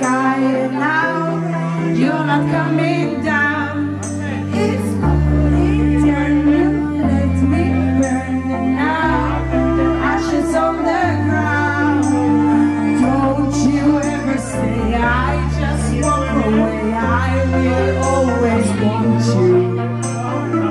tired now. You're not coming down. It's only turn you let me burn it now. Ashes on the ground. Don't you ever say I just walk away. I will always want you.